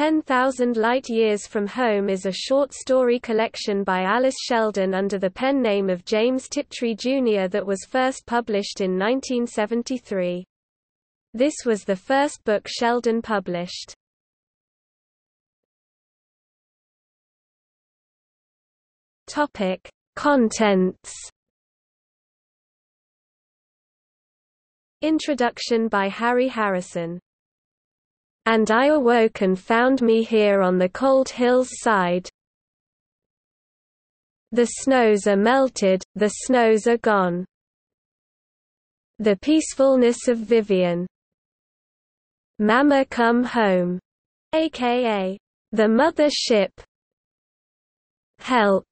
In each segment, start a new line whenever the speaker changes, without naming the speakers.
10,000 Light Years from Home is a short story collection by Alice Sheldon under the pen name of James Tiptree Jr. that was first published in 1973. This was the first book Sheldon published. Topic: Contents. Introduction by Harry Harrison and I awoke and found me here on the cold hill's side. The snows are melted, the snows are gone. The peacefulness of Vivyan. Mama come home, aka the mother ship. Help,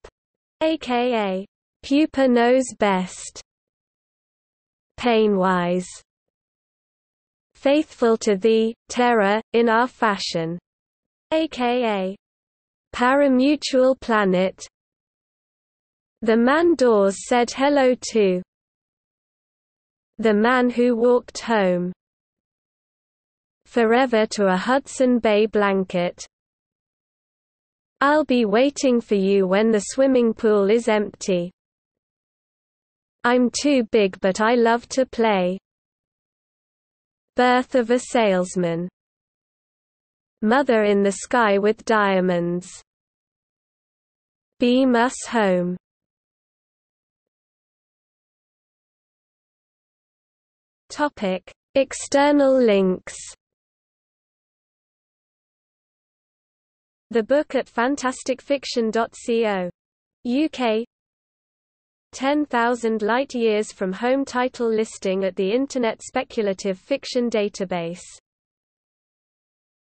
aka Pupa knows best. Painwise faithful to thee, Terra, in our fashion. aka Parimutuel Planet. The man doors said hello to the man who walked home forever to a Hudson Bay blanket. I'll be waiting for you when the swimming pool is empty. I'm too big but I love to play. Birth of a Salesman. Mother in the Sky with Diamonds. Beam Us Home. Topic: External links. The book at fantasticfiction.co. UK 10,000 light-years from home title listing at the Internet Speculative Fiction Database